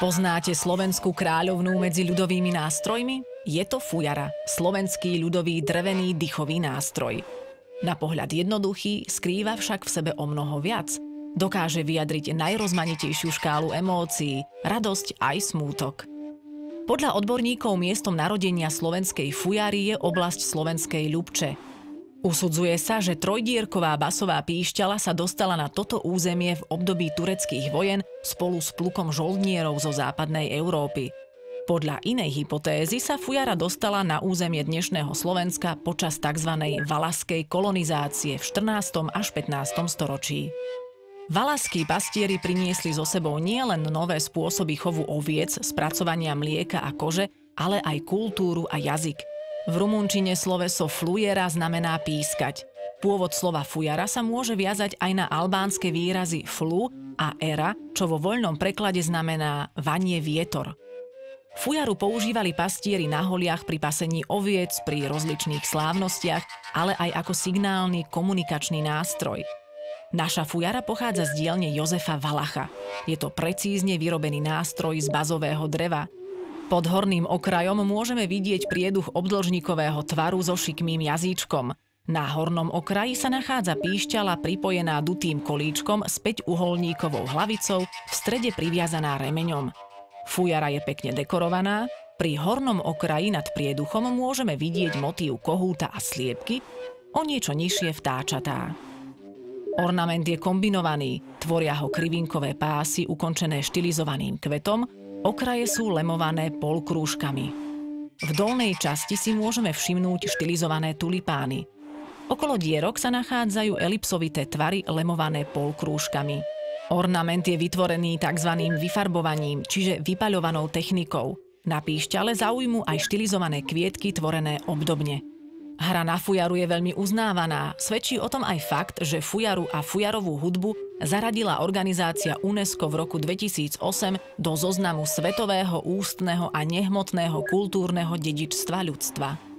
Poznáte slovenskú kráľovnú medzi ľudovými nástrojmi? Je to fujara, slovenský ľudový drevený dychový nástroj. Na pohľad jednoduchý, skrýva však v sebe o mnoho viac. Dokáže vyjadriť najrozmanitejšiu škálu emócií, radosť aj smútok. Podľa odborníkov miestom narodenia slovenskej fujary je oblasť slovenskej Ľubče, Usudzuje sa, že trojdierková basová píšťala sa dostala na toto územie v období tureckých vojen spolu s plukom žoldnierov zo západnej Európy. Podľa inej hypotézy sa fujara dostala na územie dnešného Slovenska počas tzv. valaskej kolonizácie v 14. až 15. storočí. Valaskí pastieri priniesli so sebou nielen nové spôsoby chovu oviec, spracovania mlieka a kože, ale aj kultúru a jazyk – v rumunčine sloveso flujera znamená pískať. Pôvod slova fujara sa môže viazať aj na albánske výrazy flu a era, čo vo voľnom preklade znamená vanie vietor. Fujaru používali pastieri na holiach pri pasení oviec, pri rozličných slávnostiach, ale aj ako signálny komunikačný nástroj. Naša fujara pochádza z dielne Jozefa Valacha. Je to precízne vyrobený nástroj z bazového dreva, pod horným okrajom môžeme vidieť prieduch obdĺžnikového tvaru so šikmým jazyčkom. Na hornom okraji sa nachádza píšťala pripojená dutým kolíčkom s 5 uholníkovou hlavicou, v strede priviazaná remeňom. Fujara je pekne dekorovaná, pri hornom okraji nad prieduchom môžeme vidieť motív kohúta a sliepky, o niečo nižšie vtáčatá. Ornament je kombinovaný, tvoria ho krivinkové pásy ukončené štilizovaným kvetom, Okraje sú lemované polkrúžkami. V dolnej časti si môžeme všimnúť štilizované tulipány. Okolo dierok sa nachádzajú elipsovité tvary lemované polkrúžkami. Ornament je vytvorený tzv. vyfarbovaním, čiže vypaľovanou technikou. Na píšťale zaujmu aj štilizované kvietky tvorené obdobne. Hra na fujaru je veľmi uznávaná. Svedčí o tom aj fakt, že fujaru a fujarovú hudbu zaradila organizácia UNESCO v roku 2008 do zoznamu svetového ústneho a nehmotného kultúrneho dedičstva ľudstva.